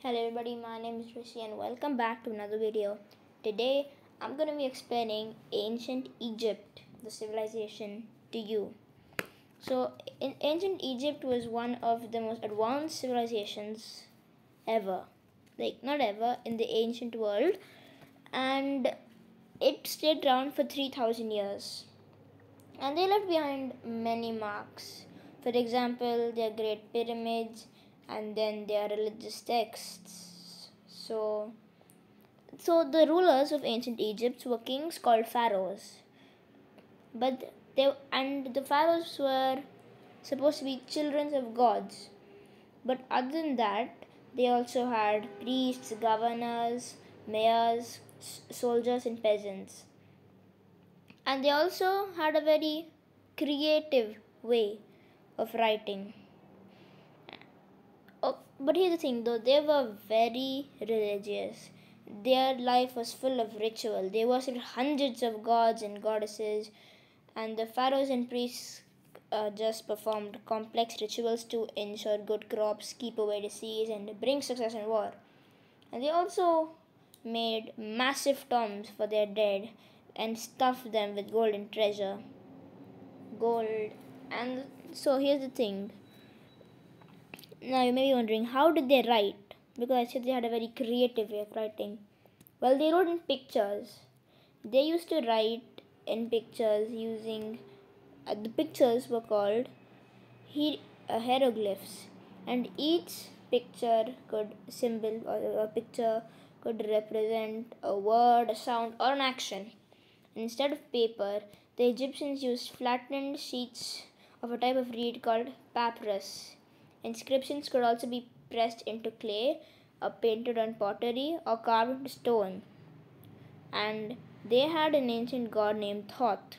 Hello everybody, my name is Rishi and welcome back to another video. Today I'm going to be explaining ancient Egypt, the civilization to you. So ancient Egypt was one of the most advanced civilizations ever. Like not ever in the ancient world and it stayed around for 3000 years. And they left behind many marks. For example, their great pyramids and then their religious texts. So, so the rulers of ancient Egypt were kings called pharaohs, but they and the pharaohs were supposed to be children of gods. But other than that, they also had priests, governors, mayors, soldiers, and peasants. And they also had a very creative way of writing but here's the thing though, they were very religious. Their life was full of ritual. They worshipped hundreds of gods and goddesses, and the pharaohs and priests uh, just performed complex rituals to ensure good crops, keep away disease, and bring success in war. And they also made massive tombs for their dead and stuffed them with gold and treasure. Gold. And so here's the thing now you may be wondering, how did they write? Because I said they had a very creative way of writing. Well, they wrote in pictures. They used to write in pictures using uh, the pictures were called he, uh, hieroglyphs, and each picture could symbol or a picture could represent a word, a sound, or an action. Instead of paper, the Egyptians used flattened sheets of a type of reed called papyrus. Inscriptions could also be pressed into clay, or painted on pottery, or carved into stone. And they had an ancient god named Thoth,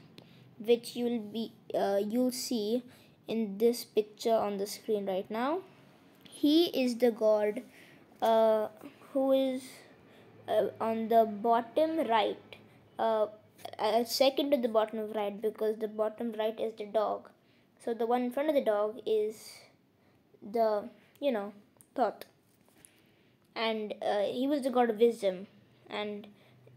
which you'll be uh, you'll see in this picture on the screen right now. He is the god uh, who is uh, on the bottom right, uh, second to the bottom right, because the bottom right is the dog. So the one in front of the dog is the you know Thoth. And uh, he was the god of wisdom. And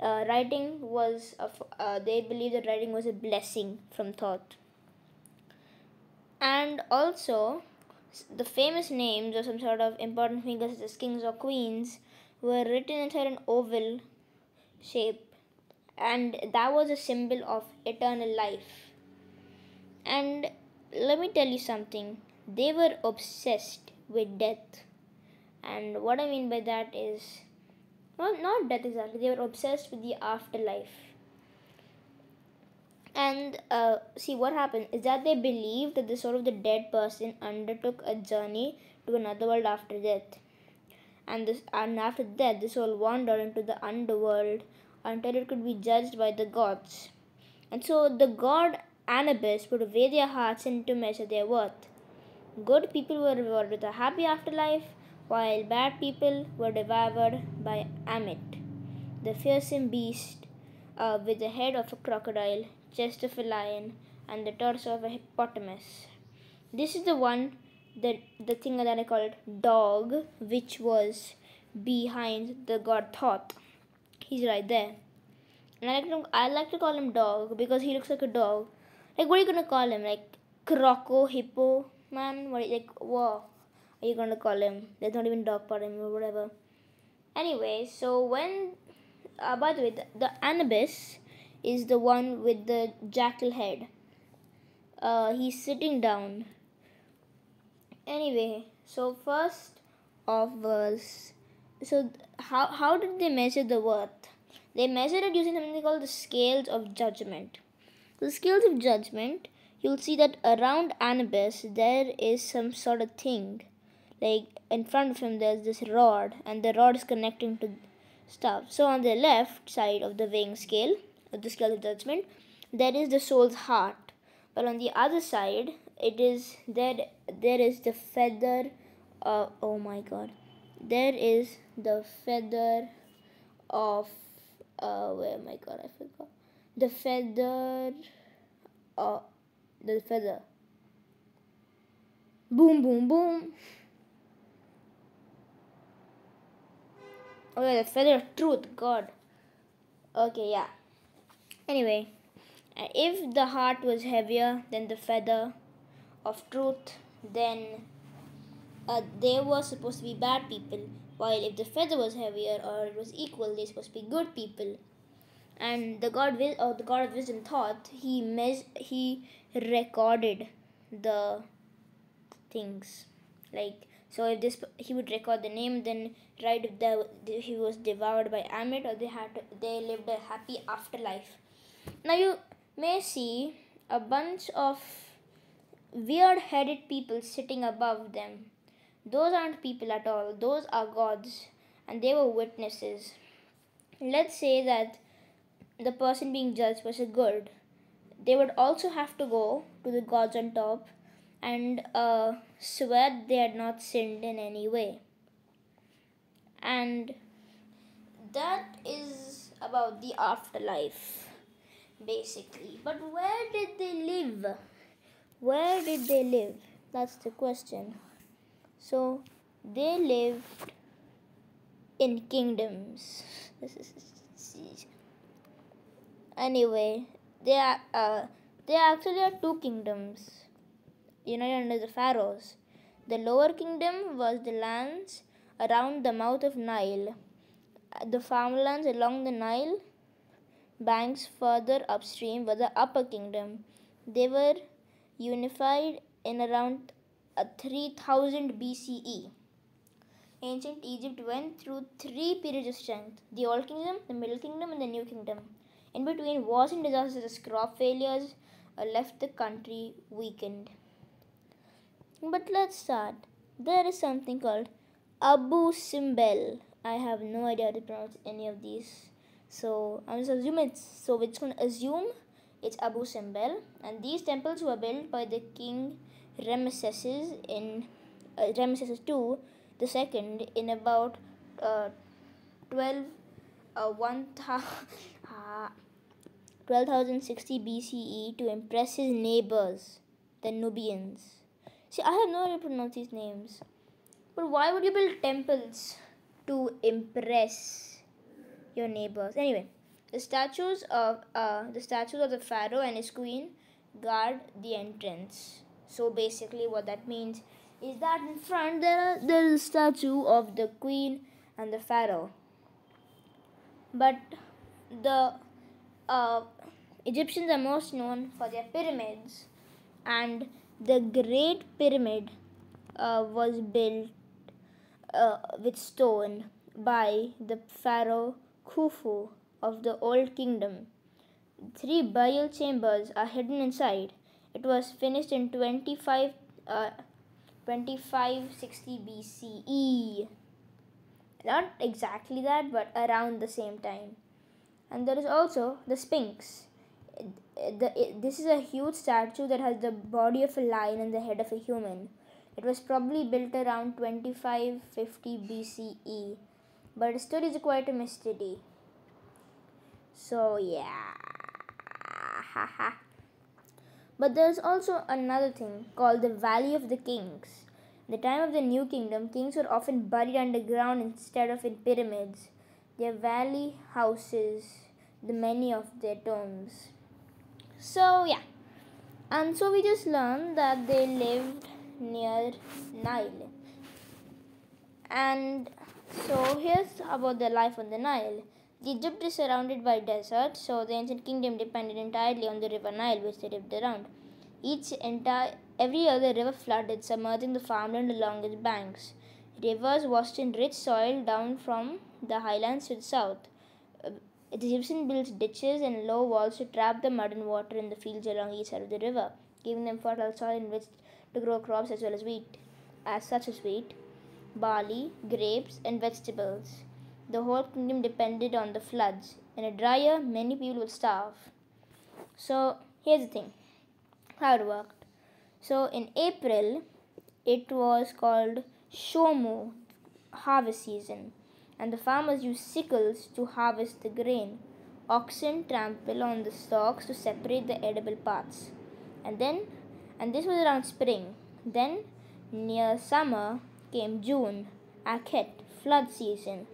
uh, writing was a, uh, they believed that writing was a blessing from Thoth. And also the famous names of some sort of important figures such as kings or queens were written inside an oval shape. And that was a symbol of eternal life. And let me tell you something they were obsessed with death. And what I mean by that is, well, not death exactly, they were obsessed with the afterlife. And uh, see, what happened is that they believed that the soul of the dead person undertook a journey to another world after death. And, this, and after death, the soul wandered into the underworld until it could be judged by the gods. And so the god Anubis would weigh their hearts in to measure their worth. Good people were rewarded with a happy afterlife, while bad people were devoured by Ammit, the fearsome beast uh, with the head of a crocodile, chest of a lion, and the torso of a hippopotamus. This is the one that the thing that I called dog, which was behind the god Thoth. He's right there. And I like to I like to call him dog because he looks like a dog. Like what are you gonna call him? Like croco, hippo, man, what like whoa are you gonna call him? There's not even dog part him or whatever. Anyway, so when uh, by the way, the, the Anubis is the one with the jackal head. Uh, he's sitting down. Anyway, so first of was so how how did they measure the worth? They measured it using something called the scales of judgment. The scales of judgment you'll see that around Anubis there is some sort of thing. Like in front of him there's this rod and the rod is connecting to stuff. So on the left side of the weighing scale, of the scale of judgment, there is the soul's heart. But on the other side, it is there there is the feather uh, oh my god. There is the feather of uh where my god I forgot. The feather uh the feather. Boom, boom, boom. Oh yeah, the feather of truth. God. Okay, yeah. Anyway, uh, if the heart was heavier than the feather of truth, then uh, they were supposed to be bad people. While if the feather was heavier or it was equal, they're supposed to be good people. And the god, or uh, the god of wisdom, Thoth he mes- he recorded the things like so if this he would record the name then right if the, he was devoured by Ammit or they had to, they lived a happy afterlife now you may see a bunch of weird headed people sitting above them. Those aren't people at all, those are gods, and they were witnesses. Let's say that the person being judged was a good. They would also have to go to the gods on top and uh, swear they had not sinned in any way. And that is about the afterlife basically. But where did they live? Where did they live? That's the question. So they lived in kingdoms. anyway, they are uh, there actually are two kingdoms united under the pharaohs. The lower kingdom was the lands around the mouth of Nile, the farmlands along the Nile banks further upstream were the Upper Kingdom. They were unified in around uh, 3000 BCE. Ancient Egypt went through three periods of strength the Old Kingdom, the Middle Kingdom, and the New Kingdom. In between, wars and disasters as crop failures uh, left the country weakened. But let's start. There is something called Abu Simbel. I have no idea how to pronounce any of these so I'm just assuming it's so we're to assume it's Abu Simbel, and these temples were built by the king Ramesses in uh, II, the second, in about uh, 12 uh, 12,060 BCE to impress his neighbors, the Nubians. See, I have no idea to pronounce these names. But why would you build temples to impress your neighbors. Anyway, the statues of uh, the statues of the pharaoh and his queen guard the entrance. So basically, what that means is that in front there are, a statue of the queen and the pharaoh. But the uh, Egyptians are most known for their pyramids, and the Great Pyramid uh, was built uh, with stone by the pharaoh Khufu of the Old Kingdom. Three burial chambers are hidden inside. It was finished in 25, uh, 2560 BCE. Not exactly that, but around the same time. And there is also the Sphinx. The, it, this is a huge statue that has the body of a lion and the head of a human. It was probably built around 2550 BCE but still is quite a mystery. So yeah. but there's also another thing called the Valley of the Kings. In the time of the New Kingdom, kings were often buried underground instead of in pyramids. Their valley houses the many of their tombs. So yeah. And so we just learned that they lived near Nile. And so here's about the life on the Nile. Egypt is surrounded by desert, so the ancient kingdom depended entirely on the river Nile, which they lived around. Each entire every the river flooded, submerging the farmland along its banks. Rivers washed in rich soil down from the highlands to the south. Uh, the Egyptians built ditches and low walls to trap the mud and water in the fields along each side of the river, giving them fertile soil in which to grow crops as well as wheat, as such as wheat barley, grapes, and vegetables. The whole kingdom depended on the floods. In a dry year, many people would starve. So, here's the thing how it worked. So, in April, it was called Shomu harvest season, and the farmers use sickles to harvest the grain. Oxen trample on the stalks to separate the edible parts. And then, and this was around spring. Then, near summer, came June, Akhet, flood season.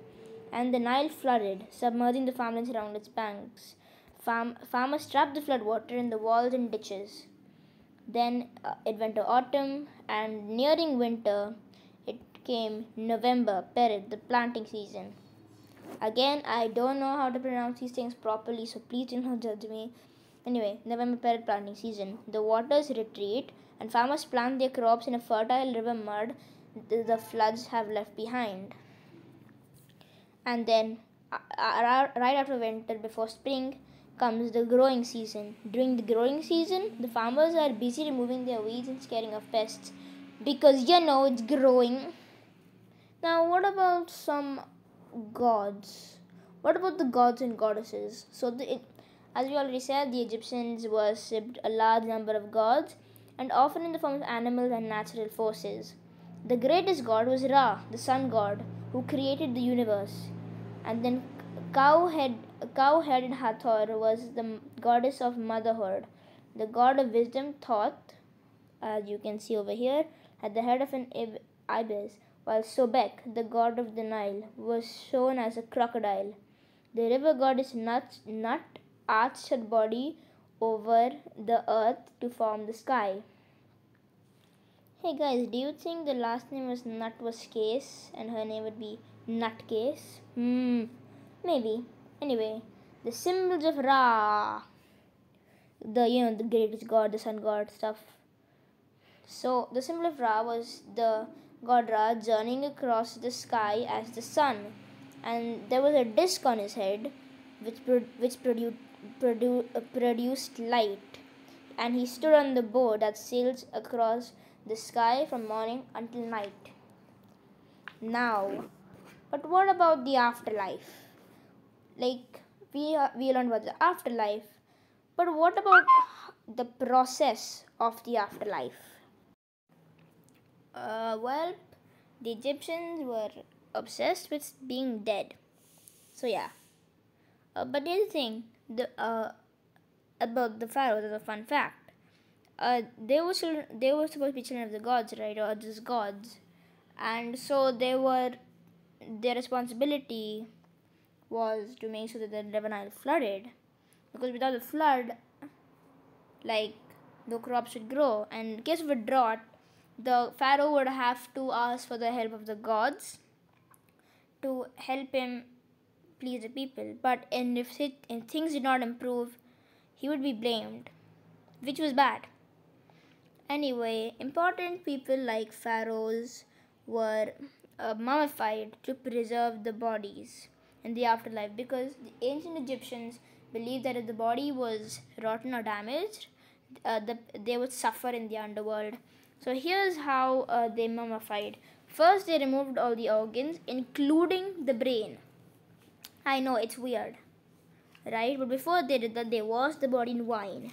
and the Nile flooded, submerging the farmlands around its banks. Farm, farmers trapped the flood water in the walls and ditches. Then uh, it went to autumn, and nearing winter, came November, Perit, the planting season. Again, I don't know how to pronounce these things properly, so please do not judge me. Anyway, November Perit planting season. The waters retreat, and farmers plant their crops in a fertile river mud the floods have left behind. And then, right after winter, before spring, comes the growing season. During the growing season, the farmers are busy removing their weeds and scaring off pests because you know it's growing. Now, what about some gods? What about the gods and goddesses? So, the, it, as we already said, the Egyptians worshipped a large number of gods and often in the form of animals and natural forces. The greatest god was Ra, the sun god, who created the universe. And then cow-head, cow-headed Hathor was the goddess of motherhood. The god of wisdom, Thoth, as you can see over here, at the head of an ibis, while Sobek, the god of the Nile, was shown as a crocodile. The river goddess Nut, Nut arched her body over the earth to form the sky. Hey guys, do you think the last name was Nut was Case and her name would be Nutcase? Hmm, maybe. Anyway, the symbols of Ra, the you know the greatest god, the sun god stuff. So the symbol of Ra was the god Ra journeying across the sky as the sun, and there was a disc on his head, which pro- which produced produ- uh, produced light, and he stood on the boat that sails across the sky from morning until night. Now, but what about the afterlife? Like we uh, we learned about the afterlife, but what about the process of the afterlife? Uh, well, the Egyptians were obsessed with being dead. So yeah. Uh, but here's the thing: the uh, about the pharaohs is a fun fact. Uh, they were children, they were supposed to be children of the gods, right, or just gods, and so they were their responsibility was to make sure that the river Nile flooded, because without the flood, like the crops would grow, and in case of a drought, the pharaoh would have to ask for the help of the gods to help him please the people. But and if, it, things did not improve, he would be blamed, which was bad. Anyway, important people like pharaohs were uh, mummified to preserve the bodies in the afterlife because the ancient Egyptians believed that if the body was rotten or damaged, uh, the, they would suffer in the underworld. So here's how uh, they mummified. First, they removed all the organs, including the brain. I know it's weird, right? But before they did that, they washed the body in wine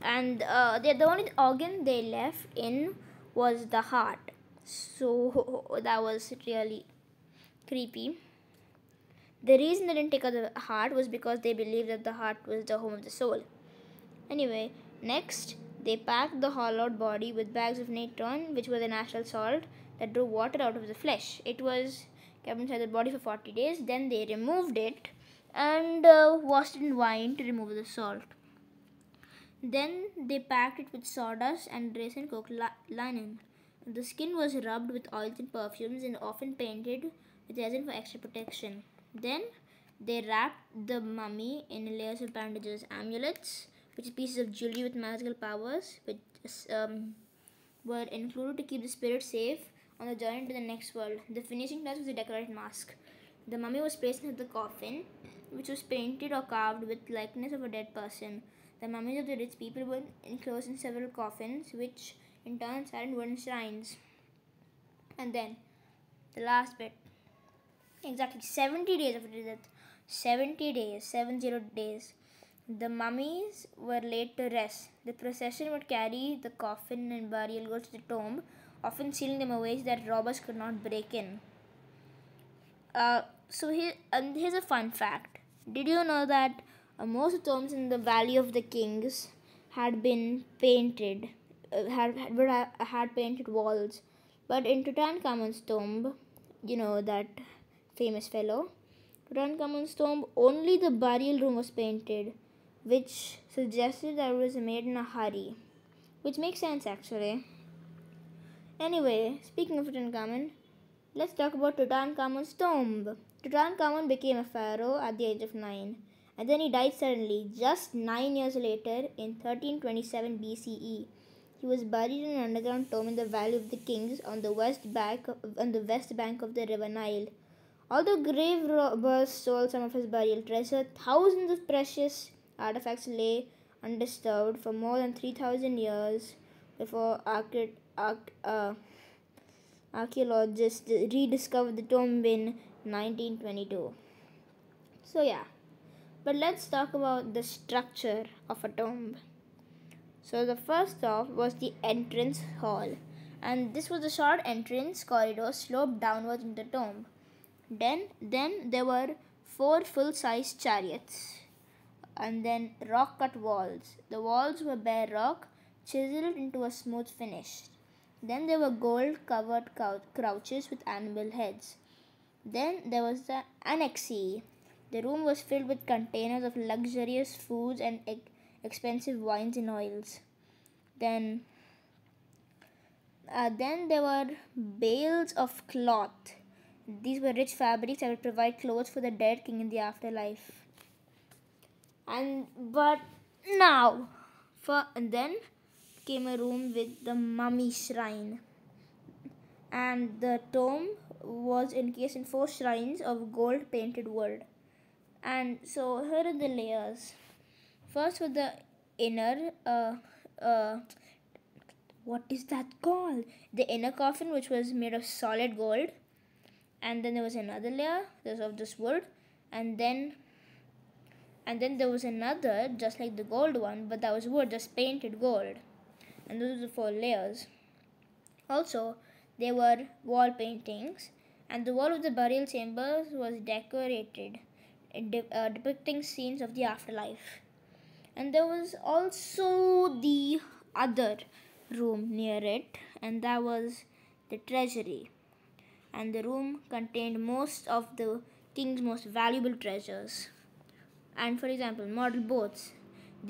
and uh, the, only organ they left in was the heart so that was really creepy the reason they didn't take out the heart was because they believed that the heart was the home of the soul anyway next they packed the hollowed body with bags of natron which was a natural salt that drew water out of the flesh it was kept inside the body for 40 days then they removed it and uh, washed it in wine to remove the salt then they packed it with sawdust and resin coke linen. The skin was rubbed with oils and perfumes and often painted with resin for extra protection. Then they wrapped the mummy in layers of bandages, amulets, which are pieces of jewelry with magical powers, which um, were included to keep the spirit safe on the journey to the next world. The finishing touch was a decorated mask. The mummy was placed in the coffin, which was painted or carved with likeness of a dead person. The mummies of the rich people were enclosed in several coffins, which in turn sat in wooden shrines. And then the last bit exactly 70 days after death 70 days 70 days the mummies were laid to rest. The procession would carry the coffin and burial goods to the tomb often sealing them away so that robbers could not break in. Uh, so here and here's a fun fact. Did you know that uh, most tombs in the Valley of the Kings had been painted, uh, had, had, had painted walls. But in Tutankhamun's tomb, you know, that famous fellow, Tutankhamun's tomb, only the burial room was painted, which suggested that it was made in a hurry. Which makes sense actually. Anyway, speaking of Tutankhamun, let's talk about Tutankhamun's tomb. Tutankhamun became a pharaoh at the age of 9 and then he died suddenly just 9 years later in 1327 BCE. He was buried in an underground tomb in the Valley of the Kings on the west bank on the west bank of the River Nile. Although grave robbers stole some of his burial treasure, thousands of precious artifacts lay undisturbed for more than 3,000 years before arche- arch- uh, archaeologists rediscovered the tomb in 1922. So, yeah. But let's talk about the structure of a tomb. So the first off was the entrance hall, and this was a short entrance corridor sloped downwards into the tomb. Then, then there were four full-sized chariots, and then rock-cut walls. The walls were bare rock, chiseled into a smooth finish. Then there were gold-covered couches with animal heads. Then there was the annexi. The room was filled with containers of luxurious foods and expensive wines and oils. Then, uh, then there were bales of cloth. These were rich fabrics that would provide clothes for the dead king in the afterlife. And but now, for and then came a room with the mummy shrine, and the tomb was encased in four shrines of gold painted wood. And so here are the layers. First, with the inner, uh, uh, what is that called? The inner coffin, which was made of solid gold, and then there was another layer, there's of this wood, and then and then there was another just like the gold one, but that was wood, just painted gold, and those the four layers. Also, there were wall paintings, and the wall of the burial chambers was decorated, uh, depicting scenes of the afterlife. And there was also the other room near it and that was the treasury. And the room contained most of the king's most valuable treasures and for example model boats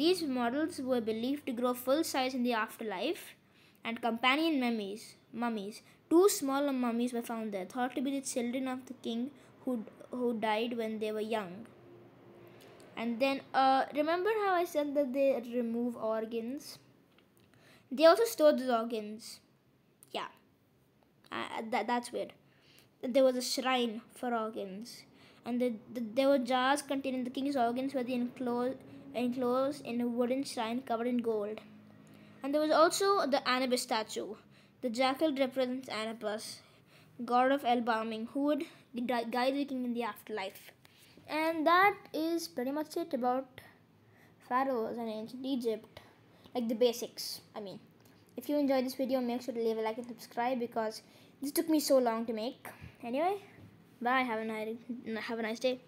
these models were believed to grow full size in the afterlife and companion mummies mummies two smaller mummies were found there thought to be the children of the king who who died when they were young and then uh, remember how I said that they remove organs? They also store those organs. Yeah, uh, that that's weird. There was a shrine for organs, and the, the, there were jars containing the king's organs were enclosed enclosed in a wooden shrine covered in gold. And there was also the Anubis statue. The jackal represents Anubis, god of embalming, who would guide the king in the afterlife. And that is pretty much it about pharaohs and ancient Egypt. Like the basics, I mean. If you enjoyed this video, make sure to leave a like and subscribe because this took me so long to make. Anyway, bye. Have a nice, have a nice day.